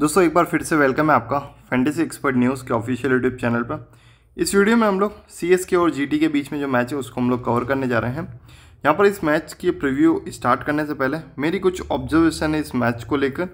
दोस्तों, एक बार फिर से वेलकम है आपका फैंटेसी एक्सपर्ट न्यूज़ के ऑफिशियल यूट्यूब चैनल पर। इस वीडियो में हम लोग सी एस के और जी टी के बीच में जो मैच है, उसको हम लोग कवर करने जा रहे हैं। यहाँ पर इस मैच की प्रीव्यू स्टार्ट करने से पहले मेरी कुछ ऑब्जर्वेशन है इस मैच को लेकर।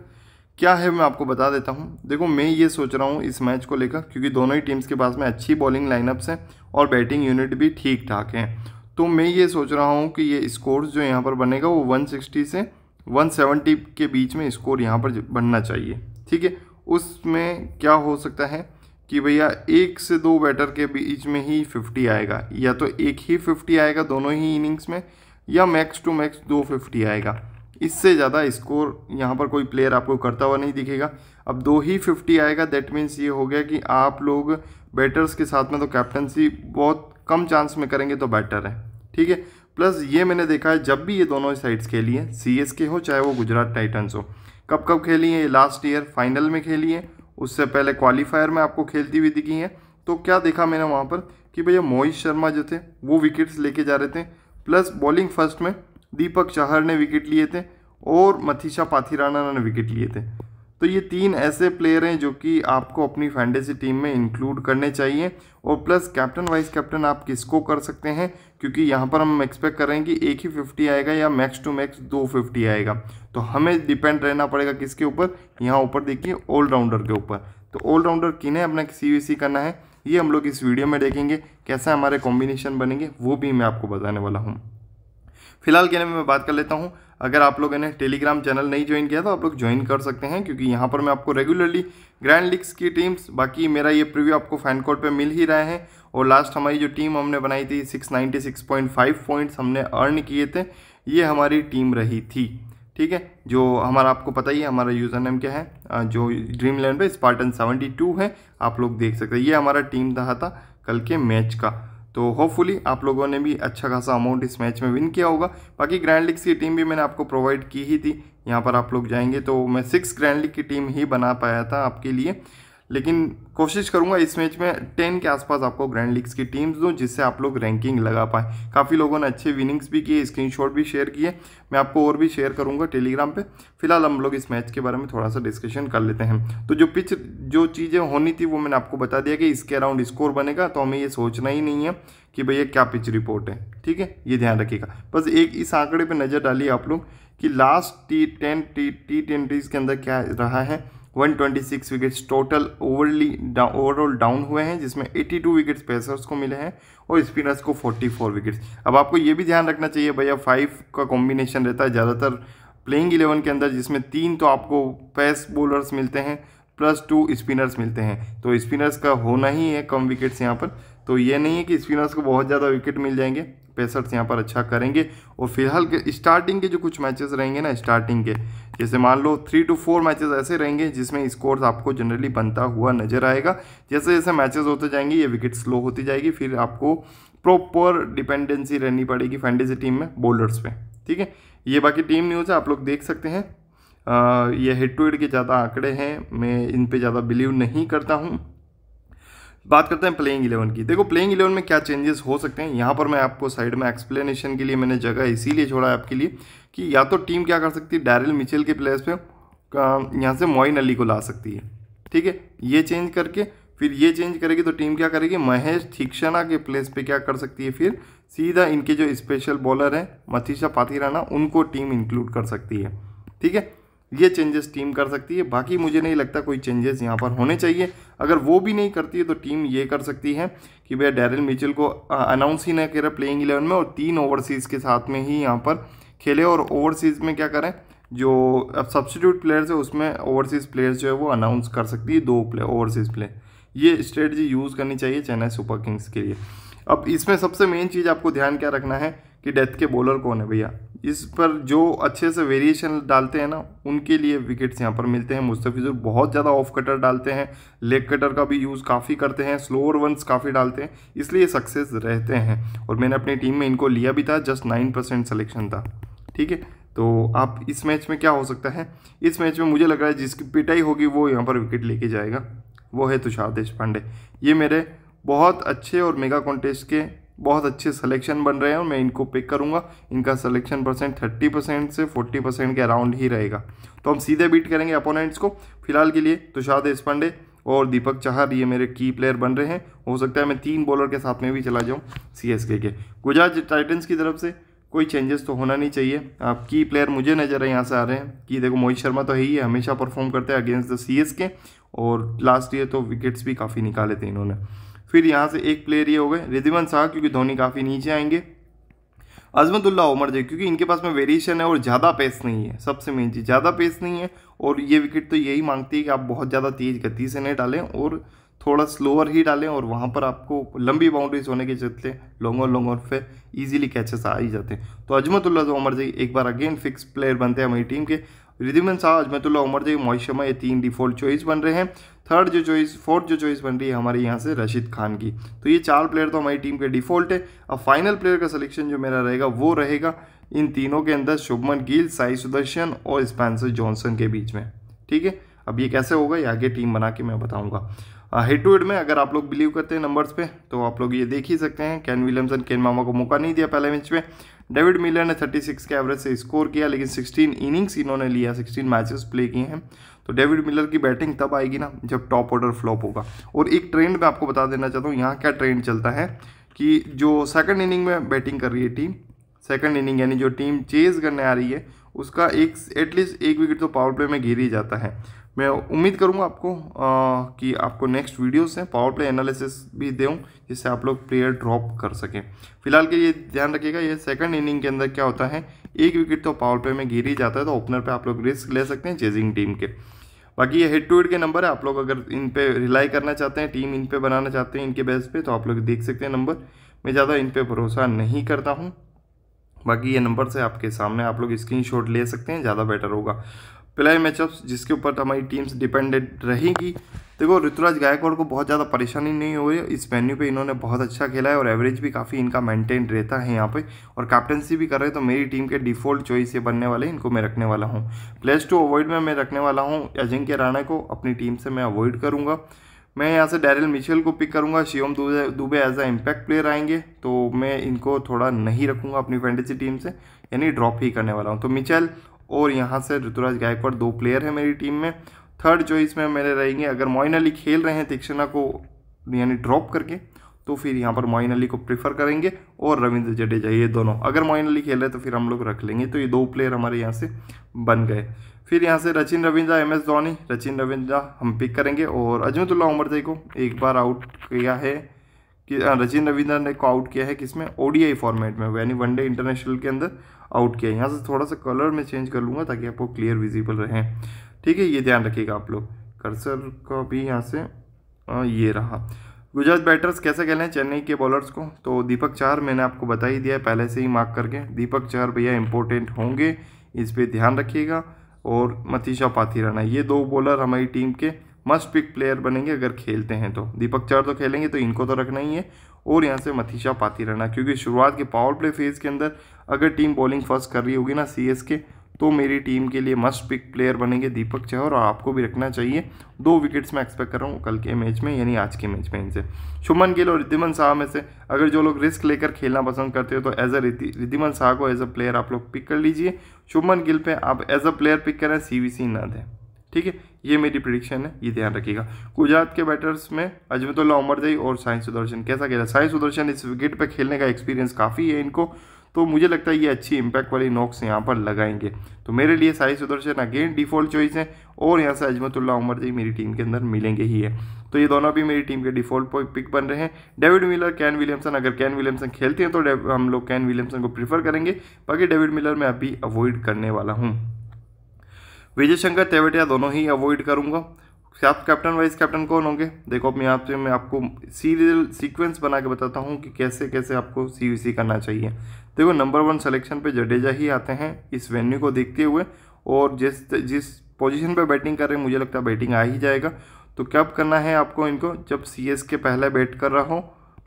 क्या है, मैं आपको बता देता हूँ। देखो, मैं ये सोच रहा हूँ इस मैच को लेकर, क्योंकि दोनों ही टीम्स के पास में अच्छी बॉलिंग लाइनअप्स हैं और बैटिंग यूनिट भी ठीक ठाक हैं। तो मैं ये सोच रहा हूँ कि ये स्कोर जो यहाँ पर बनेगा, वो 160 से 170 के बीच में स्कोर यहाँ पर बनना चाहिए। ठीक है? उसमें क्या हो सकता है कि भैया एक से दो बैटर के बीच में ही 50 आएगा, या तो एक ही 50 आएगा दोनों ही इनिंग्स में, या मैक्स टू मैक्स दो 50 आएगा। इससे ज़्यादा स्कोर यहाँ पर कोई प्लेयर आपको करता हुआ नहीं दिखेगा। अब दो ही 50 आएगा दैट मीन्स ये हो गया कि आप लोग बैटर्स के साथ में तो कैप्टनसी बहुत कम चांस में करेंगे तो बेटर है, ठीक है? प्लस ये मैंने देखा है, जब भी ये दोनों साइड्स खेली हैं सी एस के हो, चाहे वो गुजरात टाइटन्स हो कब कब खेली हैं? लास्ट ईयर फाइनल में खेली है। उससे पहले क्वालिफायर में आपको खेलती हुई दिखी हैं। तो क्या देखा मैंने वहाँ पर कि भैया मोहित शर्मा जो थे, वो विकेट्स लेके जा रहे थे। प्लस बॉलिंग फ़र्स्ट में दीपक चाहर ने विकेट लिए थे और मथीशा पाथीराना ने विकेट लिए थे। तो ये तीन ऐसे प्लेयर हैं जो कि आपको अपनी फैंटेसी टीम में इंक्लूड करने चाहिए। और प्लस कैप्टन वाइस कैप्टन आप किसको कर सकते हैं? क्योंकि यहाँ पर हम एक्सपेक्ट कर रहे हैं कि एक ही फिफ्टी आएगा या मैक्स टू मैक्स दो फिफ्टी आएगा। तो हमें डिपेंड रहना पड़ेगा किसके ऊपर? यहाँ ऊपर देखिए ऑलराउंडर के ऊपर। तो ऑलराउंडर किन्हें अपना सीवीसी करना है, ये हम लोग इस वीडियो में देखेंगे, कैसे हमारे कॉम्बिनेशन बनेंगे, वो भी मैं आपको बताने वाला हूँ। फ़िलहाल के लिए मैं बात कर लेता हूँ। अगर आप लोगों ने टेलीग्राम चैनल नहीं ज्वाइन किया तो आप लोग ज्वाइन कर सकते हैं, क्योंकि यहाँ पर मैं आपको रेगुलरली ग्रैंड लीग्स की टीम्स बाकी मेरा ये प्रीव्यू आपको फ़ैन कोड पे मिल ही रहे हैं। और लास्ट हमारी जो टीम हमने बनाई थी 696.5 पॉइंट्स हमने अर्न किए थे, ये हमारी टीम रही थी। ठीक है? जो हमारा, आपको पता ही है, हमारा यूज़र नेम क्या है? जो ड्रीम लैंड पे स्पार्टन सेवेंटी टू है, आप लोग देख सकते हैं। ये हमारा टीम रहा था कल के मैच का। तो होपफुली आप लोगों ने भी अच्छा खासा अमाउंट इस मैच में विन किया होगा। बाकी ग्रैंड लीग्स की टीम भी मैंने आपको प्रोवाइड की ही थी। यहाँ पर आप लोग जाएँगे तो मैं सिक्स ग्रैंड लीग की टीम ही बना पाया था आपके लिए। लेकिन कोशिश करूँगा इस मैच में टेन के आसपास आपको ग्रैंड लीग्स की टीम्स दूँ, जिससे आप लोग रैंकिंग लगा पाए। काफ़ी लोगों ने अच्छे विनिंग्स भी किए स्क्रीनशॉट भी शेयर किए। मैं आपको और भी शेयर करूँगा टेलीग्राम पे। फ़िलहाल हम लोग इस मैच के बारे में थोड़ा सा डिस्कशन कर लेते हैं। तो जो पिच जो चीज़ें होनी थी, वो मैंने आपको बता दिया कि इसके अराउंड स्कोर बनेगा तो हमें ये सोचना ही नहीं है कि भैया क्या पिच रिपोर्ट है। ठीक है? ये ध्यान रखिएगा। बस एक इस आंकड़े पर नज़र डालिए आप लोग कि last T ten T T के अंदर क्या रहा है। 126 wickets total overly overall down हुए हैं, जिसमें 82 विकेट्स पेसर्स को मिले हैं और स्पिनर्स को 44 विकेट्स अब आपको ये भी ध्यान रखना चाहिए भैया फाइव का कॉम्बिनेशन रहता है ज़्यादातर प्लेइंग इलेवन के अंदर, जिसमें तीन तो आपको पेस बॉलर्स मिलते हैं प्लस टू स्पिनर्स मिलते हैं। तो स्पिनर्स का होना ही है कम विकेट्स यहाँ पर। तो ये नहीं है कि स्पिनर्स को बहुत ज़्यादा विकेट मिल जाएँगे। पेसर्स यहाँ पर अच्छा करेंगे। और फ़िलहाल के स्टार्टिंग के जो कुछ मैचेस रहेंगे ना स्टार्टिंग के जैसे मान लो थ्री टू फोर मैचेस ऐसे रहेंगे जिसमें स्कोर्स आपको जनरली बनता हुआ नज़र आएगा। जैसे जैसे मैचेस होते जाएँगे ये विकेट स्लो होती जाएगी फिर आपको प्रॉपर डिपेंडेंसी रहनी पड़ेगी फैंटेसी टीम में बोल्डर्स पे। ठीक है? ये बाकी टीम न्यूज़ है आप लोग देख सकते हैं। आ, ये हेड टू हेड के ज़्यादा आंकड़े हैं मैं इन पे ज़्यादा बिलीव नहीं करता हूँ। बात करते हैं प्लेइंग इलेवन की। देखो प्लेइंग इलेवन में क्या चेंजेस हो सकते हैं? यहाँ पर मैं आपको साइड में एक्सप्लेनेशन के लिए मैंने जगह इसीलिए छोड़ा है आपके लिए कि या तो टीम क्या कर सकती है? डैरिल मिचेल के प्लेस पे यहाँ से मोइन अली को ला सकती है। ठीक है? ये चेंज करके, फिर ये चेंज करेगी तो टीम क्या करेगी? महेश थीक्षणा के प्लेस पे क्या कर सकती है फिर? सीधा इनके जो स्पेशल बॉलर हैं मथीशा पाथीराना, उनको टीम इंक्लूड कर सकती है। ठीक है? ये चेंजेस टीम कर सकती है। बाकी मुझे नहीं लगता कोई चेंजेस यहाँ पर होने चाहिए। अगर वो भी नहीं करती है तो टीम ये कर सकती है कि भैया डैरिल मिचेल को अनाउंस ही ना करें प्लेइंग इलेवन में और तीन ओवरसीज़ के साथ में ही यहाँ पर खेले और ओवरसीज़ में क्या करें, जो अब सब्सिट्यूट प्लेयर्स है, उसमें ओवरसीज़ प्लेयर्स जो है वो अनाउंस कर सकती है, दो प्ले ओवरसीज़ प्लेयर ये स्ट्रेटजी यूज़ करनी चाहिए चेन्नई सुपर किंग्स के लिए। अब इसमें सबसे मेन चीज़ आपको ध्यान क्या रखना है कि डेथ के बॉलर कौन है भैया? इस पर जो अच्छे से वेरिएशन डालते हैं ना, उनके लिए विकेट्स यहाँ पर मिलते हैं। मुस्तफिजुर बहुत ज़्यादा ऑफ़ कटर डालते हैं। लेग कटर का भी यूज़ काफ़ी करते हैं। स्लोअर वंस काफ़ी डालते हैं। इसलिए सक्सेस रहते हैं। और मैंने अपनी टीम में इनको लिया भी था जस्ट नाइन परसेंट सलेक्शन था। ठीक है? तो आप इस मैच में क्या हो सकता है? इस मैच में मुझे लग रहा है जिसकी पिटाई होगी, वो यहाँ पर विकेट लेके जाएगा। वो है तुषार देश पांडे ये मेरे बहुत अच्छे और मेगा कॉन्टेस्ट के बहुत अच्छे सिलेक्शन बन रहे हैं और मैं इनको पिक करूँगा। इनका सिलेक्शन परसेंट थर्टी परसेंट से फोर्टी परसेंट के अराउंड ही रहेगा। तो हम सीधे बीट करेंगे अपोनेंट्स को। फ़िलहाल के लिए तुषार देशपांडे और दीपक चाहर, ये मेरे की प्लेयर बन रहे हैं। हो सकता है मैं तीन बॉलर के साथ में भी चला जाऊँ सी एस के। गुजरात टाइटन्स की तरफ़ से कोई चेंजेस तो होना नहीं चाहिए। आप की प्लेयर मुझे नज़र है, यहाँ से आ रहे हैं। कि देखो, मोहित शर्मा तो है ही है हमेशा परफॉर्म करते हैं अगेंस्ट द सी एस के और लास्ट ईयर तो विकेट्स भी काफ़ी निकाले थे इन्होंने। फिर यहाँ से एक प्लेयर ये हो गए रिधिमन शाह, क्योंकि धोनी काफ़ी नीचे आएँगे। अजमतुल्ला उमर जी, क्योंकि इनके पास में वेरिएशन है और ज़्यादा पेस नहीं है, सबसे मेन चीज़। ज़्यादा पेस नहीं है और ये विकेट तो यही मांगती है कि आप बहुत ज़्यादा तेज़ गति से नहीं डालें और थोड़ा स्लोअर ही डालें और वहाँ पर आपको लंबी बाउंड्रीज होने के चलते लॉन्गर और पे इजीली कैचेस आ ही जाते हैं। तो अजमतुल्ला उमर जी एक बार अगेन फिक्स प्लेयर बनते हैं हमारी टीम के। रिधिमन शाह अजमतुल्ला उमर जी मोहित शर्मा, ये तीन डिफ़ॉल्ट चॉइस बन रहे हैं। थर्ड जो चॉइस फोर्थ जो चॉइस बन रही है हमारे यहाँ से रशीद खान की। तो ये चार प्लेयर तो हमारी टीम के डिफ़ॉल्ट है। अब फाइनल प्लेयर का सिलेक्शन जो मेरा रहेगा, वो रहेगा इन तीनों के अंदर शुभमन गिल, साई सुदर्शन और स्पेंसर जॉनसन के बीच में। ठीक है? अब ये कैसे होगा? ये आगे टीम बना के मैं बताऊँगा। हेड टू हेड में अगर आप लोग बिलीव करते हैं नंबर्स पे तो आप लोग ये देख ही सकते हैं। कैन विलियमसन केन मामा को मौका नहीं दिया पहले मैच में। डेविड मिलर ने 36 के एवरेज से स्कोर किया, लेकिन 16 इनिंग्स इन्होंने लिया 16 मैचेस प्ले किए हैं। तो डेविड मिलर की बैटिंग तब आएगी ना जब टॉप ऑर्डर फ्लॉप होगा। और एक ट्रेंड मैं आपको बता देना चाहता हूँ यहाँ क्या ट्रेंड चलता है कि जो सेकंड इनिंग में बैटिंग कर रही है टीम सेकंड इनिंग यानी जो टीम चेज करने आ रही है उसका एक एटलीस्ट एक विकेट तो पावर प्ले में गिर ही जाता है। मैं उम्मीद करूँगा आपको आ, कि आपको नेक्स्ट वीडियो से पावर प्ले एनालिसिस भी दूँ जिससे आप लोग प्लेयर ड्रॉप कर सकें। फ़िलहाल के ये ध्यान रखिएगा ये सेकंड इनिंग के अंदर क्या होता है एक विकेट तो पावर प्ले में गिर ही जाता है तो ओपनर पे आप लोग रिस्क ले सकते हैं चेजिंग टीम के। बाकी ये हेड टू हेड के नंबर है। आप लोग अगर इन पे रिलाई करना चाहते हैं टीम इन पे बनाना चाहते हैं, इनके बेस पे तो आप लोग देख सकते हैं नंबर मैं ज़्यादा इन पे भरोसा नहीं करता हूँ। बाकी ये नंबर से आपके सामने आप लोग स्क्रीन ले सकते हैं, ज़्यादा बेटर होगा। प्लेयर मैचअप्स जिसके ऊपर हमारी टीम्स डिपेंडेंट रहेगी देखो, ऋतुराज गायकवाड़ को बहुत ज़्यादा परेशानी नहीं हो रही इस वेन्यू पे इन्होंने बहुत अच्छा खेला है और एवरेज भी काफ़ी इनका मेंटेन रहता है यहाँ पे। और कैप्टनसी भी कर रहे हैं तो मेरी टीम के डिफ़ॉल्ट चॉइस ये बनने वाले इनको मैं रखने वाला हूँ। प्लेस टू अवॉइड में मैं रखने वाला हूँ अजिंक्य राणा को। अपनी टीम से मैं अवॉइड करूँगा। मैं यहाँ से डैरिल मिशेल को पिक करूँगा। Shivam Dube Dube as a impact player आएँगे तो मैं इनको थोड़ा नहीं रखूँगा अपनी फैंटेसी टीम से, यानी ड्रॉप ही करने वाला हूँ। तो मिचेल और यहाँ से ऋतुराज गायकवाड़ दो प्लेयर हैं मेरी टीम में। थर्ड चॉइस में मेरे रहेंगे, अगर मोइन अली खेल रहे हैं तीक्षणा को, यानी ड्रॉप करके तो फिर यहाँ पर मोइन अली को प्रीफर करेंगे और रविंद्र जडेजा, ये दोनों। अगर मोइन अली खेल रहे तो फिर हम लोग रख लेंगे तो ये दो प्लेयर हमारे यहाँ से बन गए। फिर यहाँ से रचिन रविंद्रा एम एस धोनी, रचिन रविंद्रा हम पिक करेंगे और अजमतुल्ला उमर को एक बार आउट किया है कि रचिन रविंद्रा ने को आउट किया है किसमें? ओडीआई फॉर्मेट में, यानी वनडे इंटरनेशनल के अंदर आउट किया है। यहाँ से थोड़ा सा कलर में चेंज कर लूँगा ताकि आपको क्लियर विजिबल रहे। ठीक है ये ध्यान रखिएगा आप लोग। कर्सर का भी यहाँ से आ, ये रहा। गुजरात बैटर्स कैसे खेले चेन्नई के बॉलर्स को। तो दीपक चार मैंने आपको बता ही दिया है पहले से ही मार्क करके। दीपक चार भैया इंपॉर्टेंट होंगे इस पर ध्यान रखिएगा। और मतीशा पाथीराना ये दो बॉलर हमारी टीम के मस्ट पिक प्लेयर बनेंगे अगर खेलते हैं तो। दीपक चार तो खेलेंगे तो इनको तो रखना ही है। और यहाँ से मथीशा पाती रहना क्योंकि शुरुआत के पावर प्ले फ़ेज़ के अंदर अगर टीम बॉलिंग फ़र्स्ट कर रही होगी ना सी के तो मेरी टीम के लिए मस्ट पिक प्लेयर बनेंगे दीपक चहर और आपको भी रखना चाहिए। दो विकेट्स मैं एक्सपेक्ट कर रहा हूँ कल के मैच में, यानी आज के मैच में इनसे। शुभमन गिल और रिद्धिमन शाह में से अगर जो लोग रिस्क लेकर खेलना पसंद करते हो तो एज अ रिद्धिमन शाह को एज अ प्लेयर आप लोग पिक कर लीजिए। शुभमन गिल पे आप एज अ प्लेयर पिक करें सी वी सी ना दें। ठीक है? ये मेरी प्रिडिक्शन है, ये ध्यान रखिएगा। गुजरात के बैटर्स में अजमतुल्ला उमरदई और साई सुदर्शन। कैसा खेला? साई सुदर्शन इस विकेट पर खेलने का एक्सपीरियंस काफ़ी है इनको। तो मुझे लगता है ये अच्छी इंपैक्ट वाली नॉक्स यहाँ पर लगाएँगे। तो मेरे लिए Sai Sudharsan again default choice है और यहाँ से अजमतुल्ला उमर जी मेरी टीम के अंदर मिलेंगे ही है। तो ये दोनों भी मेरी टीम के डिफ़ॉल्ट पिक बन रहे हैं। डेविड मिलर कैन विलियमसन अगर कैन विलियमसन खेलते हैं तो हम लोग कैन विलियमसन को प्रीफर करेंगे। बाकी डेविड मिलर मैं अभी अवॉइड करने वाला हूँ। विजय शंकर तेवटिया दोनों ही अवॉइड करूँगा। आप कैप्टन वाइस कैप्टन कौन होंगे? देखो यहाँ पे मैं आपको सीरियल सीक्वेंस बना के बताता हूँ कि कैसे कैसे आपको सीवीसी करना चाहिए। देखो नंबर वन सिलेक्शन पे जडेजा ही आते हैं इस वेन्यू को देखते हुए। और जिस जिस पोजीशन पे बैटिंग कर रहे हैं, मुझे लगता है बैटिंग आ ही जाएगा। तो कब करना है आपको इनको? जब सी एस के पहले बैट कर रहा हूँ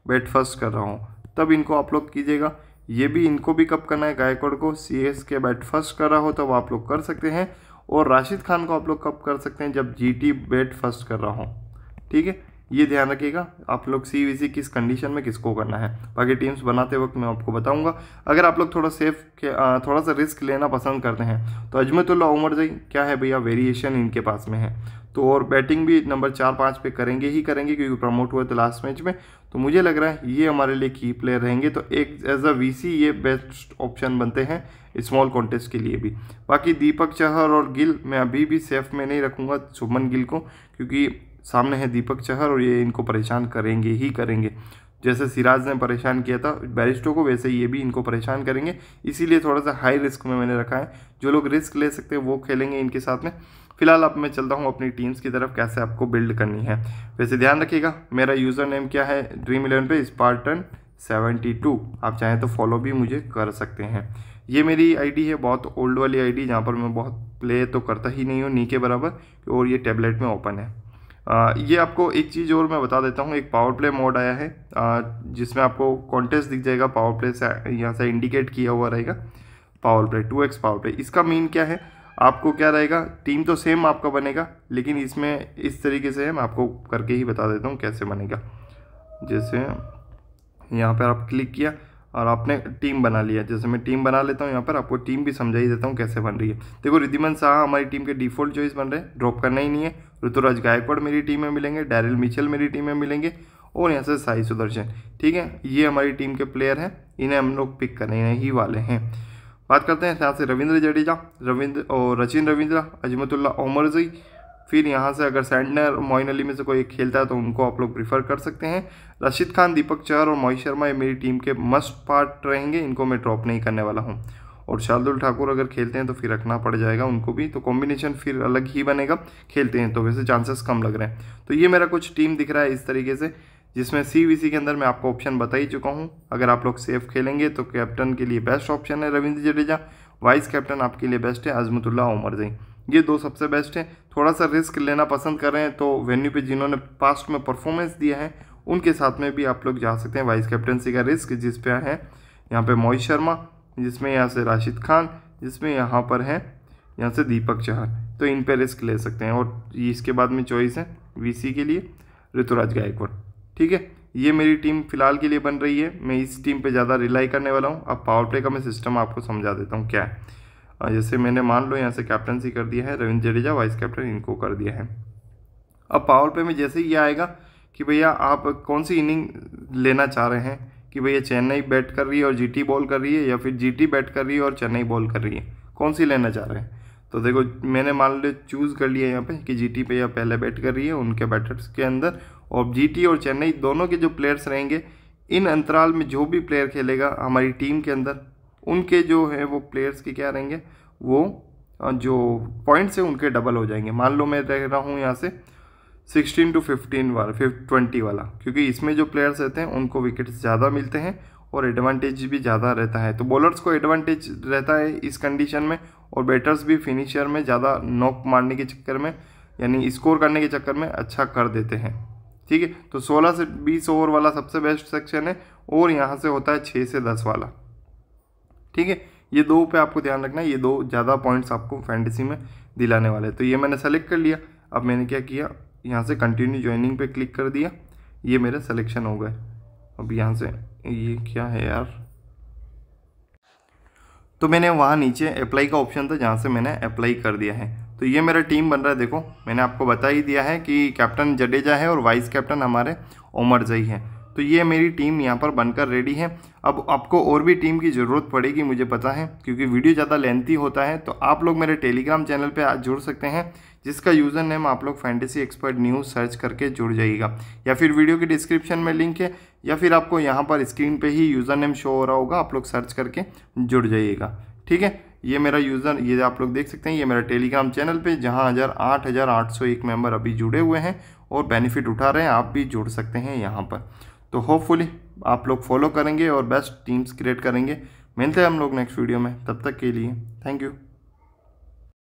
बैट फ़र्स्ट कर रहा हूँ। तब इनको आप लोग कीजिएगा। ये भी इनको भी कब करना है? गायकवाड़ को C S K bat first कर रहा हो, तब आप लोग कर सकते हैं। और राशिद खान को आप लोग कब कर सकते हैं? जब जीटी बैट फ़र्स्ट कर रहा हूँ। ठीक है? ये ध्यान रखिएगा, आप लोग सी सी किस कंडीशन में किसको करना है। बाकी टीम्स बनाते वक्त मैं आपको बताऊँगा। अगर आप लोग थोड़ा सेफ़ के थोड़ा सा रिस्क लेना पसंद करते हैं तो अजमतुल्ला उमर जई क्या है भैया वेरिएशन इनके पास में है। तो और बैटिंग भी नंबर चार पाँच पे करेंगे ही करेंगे, क्योंकि प्रमोट हुआ था लास्ट मैच में। तो मुझे लग रहा है ये हमारे लिए की प्लेयर रहेंगे। तो एक एज अ वी ये बेस्ट ऑप्शन बनते हैं स्मॉल कॉन्टेस्ट के लिए भी। बाकी दीपक चहर और गिल, मैं अभी भी सेफ़ में नहीं रखूँगा, शुभमन गिल को, क्योंकि सामने है दीपक चहर और ये इनको परेशान करेंगे ही करेंगे। जैसे सिराज ने परेशान किया था, बैरिस्टो को वैसे ये भी इनको परेशान करेंगे। इसीलिए थोड़ा सा हाई रिस्क में मैंने रखा है। जो लोग रिस्क ले सकते हैं वो खेलेंगे इनके साथ में। फ़िलहाल अब मैं चलता हूँ अपनी टीम्स की तरफ़, कैसे आपको बिल्ड करनी है। वैसे ध्यान रखिएगा, मेरा यूज़र नेम क्या है? ड्रीम इलेवन पे स्पार्टन सेवेंटी टू आप चाहें तो फॉलो भी मुझे कर सकते हैं। ये मेरी आईडी है, बहुत ओल्ड वाली आईडी जहाँ पर मैं बहुत प्ले तो करता ही नहीं हूँ नी के बराबर, और ये टैबलेट में ओपन है। आ, ये आपको एक चीज़ और मैं बता देता हूँ एक पावर प्ले मोड आया है आ, जिसमें आपको कॉन्टेस्ट दिख जाएगा पावर प्ले से यहाँ से इंडिकेट किया हुआ रहेगा power play two X power play इसका मीन क्या है? आपको क्या रहेगा? टीम तो सेम आपका बनेगा लेकिन इसमें इस तरीके से मैं आपको करके ही बता देता हूँ कैसे बनेगा। जैसे यहाँ पर आप क्लिक किया और आपने टीम बना लिया। जैसे मैं टीम बना लेता हूँ यहाँ पर, आपको टीम भी समझा ही देता हूँ कैसे बन रही है। देखो, रिद्धिमन शाह हमारी टीम के डिफ़ॉल्ट चॉइस बन रहे हैं ड्रॉप करना ही नहीं है। ऋतुराज गायकवाड़ मेरी टीम में मिलेंगे डैरिल मिचल मेरी टीम में मिलेंगे और यहाँ से साई सुदर्शन, ठीक है? ये हमारी टीम के प्लेयर हैं, इन्हें हम लोग पिक करने ही वाले हैं। बात करते हैं यहाँ से रविंद्र जडेजा, रविंद्र और रचिन रविंद्र अजमतुल्ला ओमरजई फिर यहाँ से अगर सैंडनर और मोइन अली में से कोई एक खेलता है तो उनको आप लोग प्रीफर कर सकते हैं। रशीद खान, दीपक चहर और मोहित शर्मा, ये मेरी टीम के मस्ट पार्ट रहेंगे। इनको मैं ड्रॉप नहीं करने वाला हूँ। और शार्दुल ठाकुर अगर खेलते हैं तो फिर रखना पड़ जाएगा उनको भी। तो कॉम्बिनेशन फिर अलग ही बनेगा। खेलते हैं तो वैसे चांसेस कम लग रहे हैं। तो ये मेरा कुछ टीम दिख रहा है इस तरीके से, जिसमें सी वी सी के अंदर मैं आपको ऑप्शन बता ही चुका हूँ। अगर आप लोग सेफ़ खेलेंगे तो कैप्टन के लिए बेस्ट ऑप्शन है रविंद्र जडेजा। वाइस कैप्टन आपके लिए बेस्ट है अजमतुल्ला उमर जई ये दो सबसे बेस्ट हैं। थोड़ा सा रिस्क लेना पसंद कर रहे हैं तो वेन्यू पे जिन्होंने पास्ट में परफॉर्मेंस दिया है, उनके साथ में भी आप लोग जा सकते हैं। वाइस कैप्टनसी का रिस्क जिस पे है, यहाँ पे मोहित शर्मा जिसमें यहाँ से राशिद खान जिसमें यहाँ पर है, यहाँ से दीपक चहर तो इन पर रिस्क ले सकते हैं। और इसके बाद में चॉइस है वीसी के लिए ऋतुराज गायकवाड़ ठीक है? ये मेरी टीम फ़िलहाल के लिए बन रही है। मैं इस टीम पे ज़्यादा रिलाई करने वाला हूँ। अब पावर प्ले का मैं सिस्टम आपको समझा देता हूँ क्या है। जैसे मैंने मान लो यहाँ से कैप्टनसी कर दिया है, रविंद्र जडेजा वाइस कैप्टन इनको कर दिया है। अब पावर प्ले में जैसे ही ये आएगा कि भैया आप कौन सी इनिंग लेना चाह रहे हैं? कि भैया चेन्नई बैट कर रही है और जीटी बॉल कर रही है या फिर जीटी बैट कर रही है और चेन्नई बॉल कर रही है? कौन सी लेना चाह रहे हैं? तो देखो, मैंने मान लो चूज़ कर लिया यहाँ पे कि जीटी पे या पहले बैट कर रही है उनके बैटर्स के अंदर और जीटी और चेन्नई दोनों के जो प्लेयर्स रहेंगे, इन अंतराल में जो भी प्लेयर खेलेगा हमारी टीम के अंदर उनके जो है वो प्लेयर्स के क्या रहेंगे, वो जो पॉइंट्स है उनके डबल हो जाएँगे। मान लो मैं रह रहा हूँ यहाँ से सिक्सटीन टू फिफ्टीन वाला फिफ्ट ट्वेंटी वाला, क्योंकि इसमें जो प्लेयर्स रहते हैं, उनको विकेट्स ज़्यादा मिलते हैं और एडवांटेज भी ज़्यादा रहता है। तो बॉलर्स को एडवांटेज रहता है इस कंडीशन में और बैटर्स भी फिनिशर में ज़्यादा नॉक मारने के चक्कर में, यानी स्कोर करने के चक्कर में अच्छा कर देते हैं। ठीक है? तो 16 से 20 ओवर वाला सबसे बेस्ट सेक्शन है और यहाँ से होता है 6 से 10 वाला। ठीक है? ये दो पे आपको ध्यान रखना है, ये दो ज़्यादा पॉइंट्स आपको फैंटेसी में दिलाने वाले तो ये मैंने सेलेक्ट कर लिया। अब मैंने क्या किया? यहाँ से कंटिन्यू ज्वाइनिंग पे क्लिक कर दिया। ये मेरे सिलेक्शन हो गए अब यहाँ से ये क्या है यार? तो मैंने वहाँ नीचे अप्लाई का ऑप्शन था, जहाँ से मैंने अप्लाई कर दिया है। तो ये मेरा टीम बन रहा है, देखो। मैंने आपको बता ही दिया है कि कैप्टन जडेजा है और वाइस कैप्टन हमारे ओमर जई हैं। तो ये मेरी टीम यहाँ पर बनकर रेडी है। अब आपको और भी टीम की ज़रूरत पड़ेगी, मुझे पता है, क्योंकि वीडियो ज़्यादा लेंथी होता है तो आप लोग मेरे टेलीग्राम चैनल पे आज जुड़ सकते हैं, जिसका यूज़र नेम आप लोग फैंटेसी एक्सपर्ट न्यूज़ सर्च करके जुड़ जाइएगा। या फिर वीडियो के डिस्क्रिप्शन में लिंक है, या फिर आपको यहाँ पर स्क्रीन पर ही यूज़र नेम शो हो रहा होगा, आप लोग सर्च करके जुड़ जाइएगा। ठीक है? ये मेरा यूज़र, ये आप लोग देख सकते हैं, ये मेरा टेलीग्राम चैनल पे, जहाँ हज़ार आठ हज़ार आठ सौ एक मेंबर अभी जुड़े हुए हैं और बेनिफिट उठा रहे हैं, आप भी जुड़ सकते हैं यहाँ पर। तो होपफुली आप लोग फॉलो करेंगे और बेस्ट टीम्स क्रिएट करेंगे। मिलते हैं हम लोग नेक्स्ट वीडियो में। तब तक के लिए थैंक यू